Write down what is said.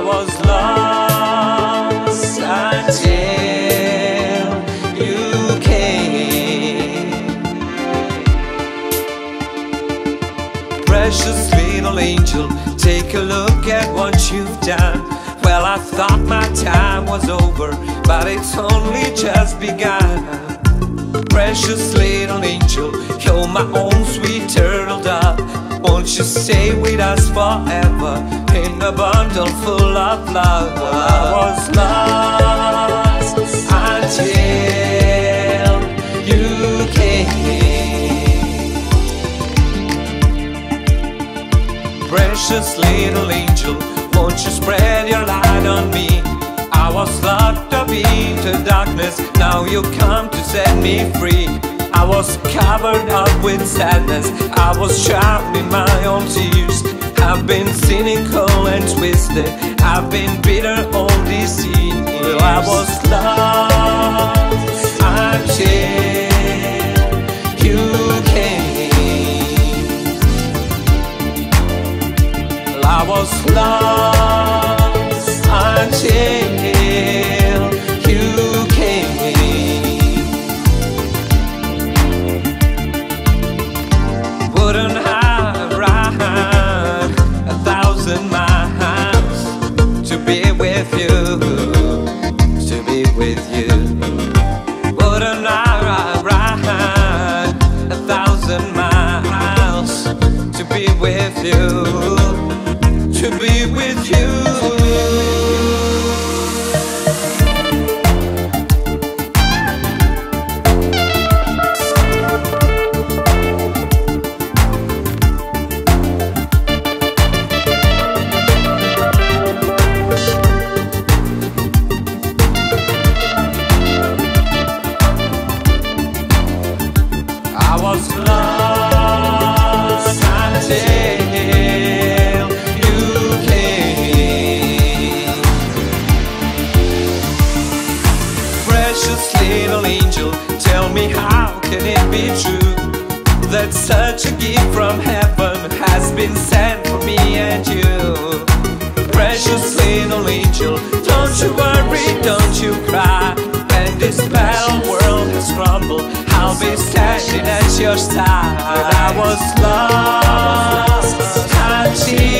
I was lost until you came. Precious little angel, take a look at what you've done. Well, I thought my time was over, but it's only just begun. Precious little angel, you're my own sweet turtle dove. Won't you stay with us forever a bundle full of love? I was lost until you came. Precious little angel, won't you spread your light on me? I was locked up into darkness, now you come to set me free. I was covered up with sadness, I was in my own tears. I've been I've been bitter all these years. Well, I was lost until you came. Well, I was lost be with you? Has been sent for me and you? Precious little angel, don't you worry, don't you cry. When this battle world has crumbled, I'll be standing at your side. But I was lost until you